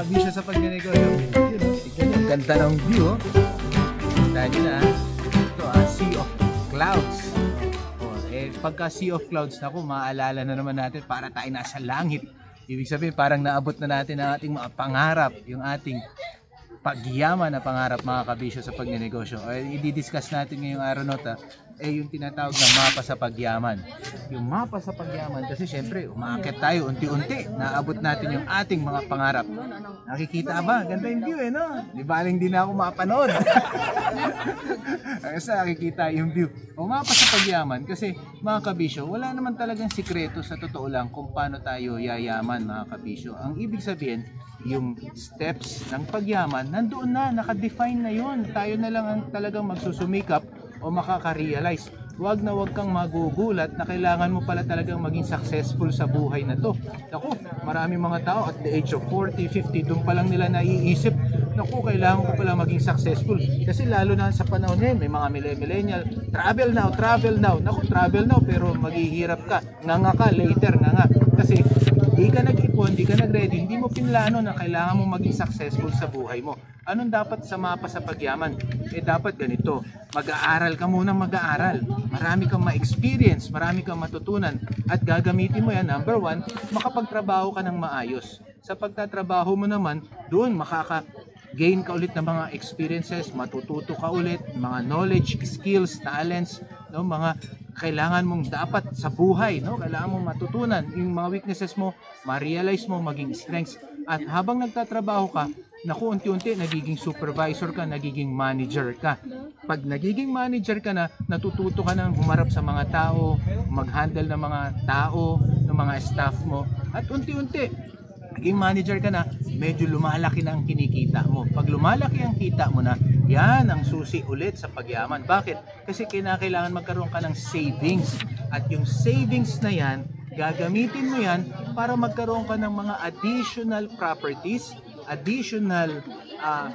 kabisyo sa pagnenegosyo. Yun, tignan nyo, ganda ng view. Oh. Dahil na, ito ah, Sea of Clouds. Oh, eh, pagka Sea of Clouds, naku, maaalala na naman natin para tayo nasa langit. Ibig sabihin, parang naabot na natin ang ating mga pangarap, yung ating pagyaman na pangarap mga kabisyo sa pagnenegosyo. Eh, i-discuss natin ngayong araw nota eh yung tinatawag na mapa sa pagyaman. Yung mapa sa pagyaman kasi syempre umaakit tayo unti-unti. Naabot natin yung ating mga pangarap. Nakikita ba? Ganda yung view eh no? Di baling din ako mapanood. kasi nakikita yung view. O mapa sa pagyaman kasi mga kabisyo, wala naman talagang sikreto sa totoo lang kung paano tayo yayaman mga kabisyo. Ang ibig sabihin, yung steps ng pagyaman, nandoon na, nakadefine na yun. Tayo na lang ang talagang magsusumikap o makaka-realize. Huwag na huwag kang magugulat na kailangan mo pala talagang maging successful sa buhay na to. Naku, marami mga tao at the age of 40, 50, doon pa lang nila naiisip, naku, kailangan ko pala maging successful. Kasi lalo na sa panahon ngayon, may mga millennial, travel now, travel now. Naku, travel now, pero maghihirap ka. Nga nga ka, later, nga nga. Kasi di ka nag-ipon, di ka nag-ready, hindi mo pinlano na kailangan mo maging successful sa buhay mo. Anong dapat sa mapa sa pagyaman? Eh dapat ganito, mag-aaral ka muna mag-aaral. Marami kang ma-experience, marami kang matutunan at gagamitin mo yan, number one, makapagtrabaho ka ng maayos. Sa pagtatrabaho mo naman, doon makaka gain ka ulit ng mga experiences, matututo ka ulit, mga knowledge, skills, talents, no, mga kailangan mong dapat sa buhay, no? Kailangan mong matutunan yung mga weaknesses mo, ma-realize mo maging strengths. At habang nagtatrabaho ka, naku, unti-unti nagiging supervisor ka, nagiging manager ka. Pag nagiging manager ka na, natututo ka nang humarap sa mga tao, mag-handle ng mga tao, ng mga staff mo. At unti-unti, naging manager ka na, medyo lumalaki na ang kinikita mo. Pag lumalaki ang kita mo na, yan ang susi ulit sa pagyaman. Bakit? Kasi kinakailangan magkaroon ka ng savings. At yung savings na yan, gagamitin mo yan para magkaroon ka ng mga additional properties, additional uh,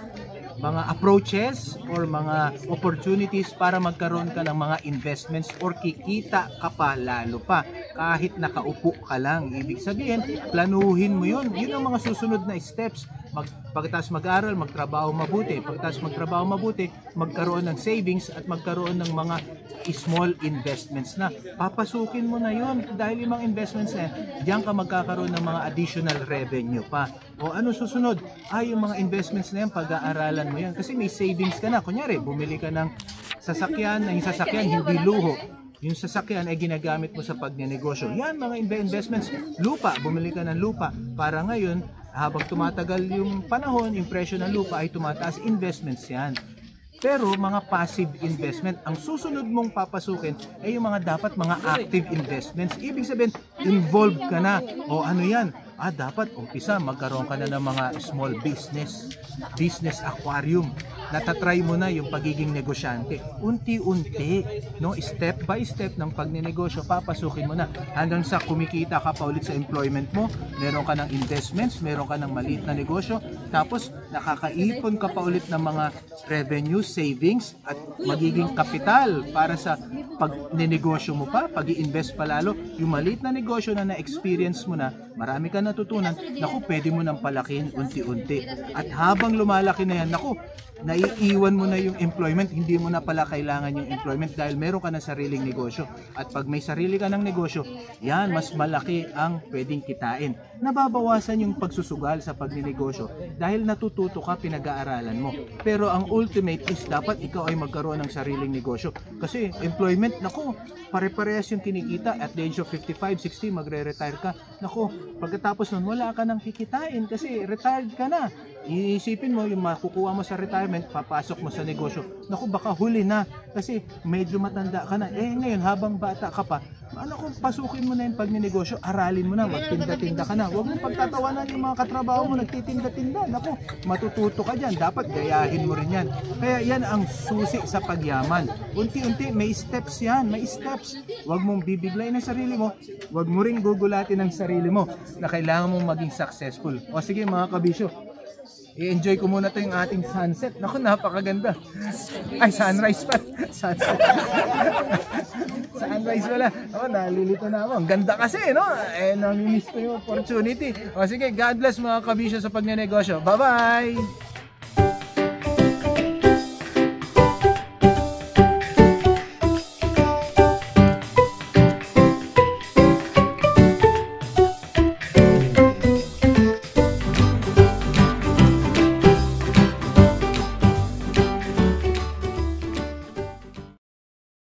mga approaches or mga opportunities para magkaroon ka ng mga investments or kikita ka pa lalo pa kahit nakaupo ka lang. Ibig sabihin, planuhin mo yun. Yun ang mga susunod na steps mag, pagkatapos mag-aral, magtrabaho mabuti. Pagkatapos magtrabaho mabuti, magkaroon ng savings at magkaroon ng mga small investments na. Papasukin mo na yon dahil yung mga investments na yan, diyan ka magkakaroon ng mga additional revenue pa. O ano susunod? Ay, yung mga investments na yan, pag-aaralan mo yan. Kasi may savings ka na. Kunyari, bumili ka ng sasakyan, na yung sasakyan hindi luho yung sasakyan ay ginagamit mo sa pagnenegosyo. Yan mga investments. Lupa, bumili ka ng lupa para ngayon habang tumatagal yung panahon, yung presyo ng lupa ay tumataas, investments yan. Pero mga passive investment, ang susunod mong papasukin ay yung mga dapat mga active investments. Ibig sabihin, involved ka na. O ano yan? ah dapat umpisa magkaroon ka na ng mga small business, business aquarium. Natatry mo na yung pagiging negosyante. Unti-unti, no, step by step ng pagnenegosyo, papasukin mo na hanggang sa kumikita ka pa ulit sa employment mo, meron ka ng investments, meron ka ng maliit na negosyo, tapos nakakaipon ka pa ulit ng mga revenue, savings at magiging kapital para sa pagnenegosyo mo pa, pag invest pa lalo, yung maliit na negosyo na na-experience mo na, marami ka natutunan, naku, pwede mo nang palakin unti-unti. At habang lumalaki na yan, naku, naiiwan mo na yung employment, hindi mo na pala kailangan yung employment dahil meron ka na sariling negosyo. At pag may sarili ka ng negosyo, yan, mas malaki ang pwedeng kitain. Nababawasan yung pagsusugal sa pagninegosyo dahil natututo ka, pinag-aaralan mo. Pero ang ultimate is dapat ikaw ay magkaroon ng sariling negosyo. Kasi employment, nako, pare-parehas yung kinikita. At the age of 55, 60, magre-retire ka. Nako, pagkatapos nun, wala ka nang kikitain kasi retired ka na. Iisipin mo yung makukuha mo sa retirement, papasok mo sa negosyo. Naku, baka huli na kasi medyo matanda ka na. Eh ngayon, habang bata ka pa, ano kung pasukin mo na yung pagninegosyo, aralin mo na, magtinda-tinda ka na. Huwag mong pagtatawanan yung mga katrabaho mo, nagtitinda-tinda. Naku, matututo ka dyan. Dapat gayahin mo rin yan. Kaya yan ang susi sa pagyaman. Unti-unti, may steps yan, may steps. Huwag mong bibiglay ng sarili mo. Huwag mo ring gugulatin ng sarili mo na kailangan mong maging successful. O sige mga kabisyo, i-enjoy ko muna to yung ating sunset. Naku, napakaganda. Ay, sunrise pa. Sunset. sunrise wala. Ako, nalilito na ako. Ang ganda kasi, no? Eh, namimiss ko yung opportunity. O sige, God bless mga kabisyo sa pagnenegosyo. Bye-bye!